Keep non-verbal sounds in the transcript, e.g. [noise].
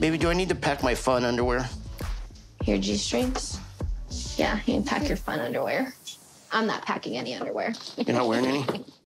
Baby, do I need to pack my fun underwear? Your G strings? Yeah, you can pack your fun underwear. I'm not packing any underwear. You're not wearing any? [laughs]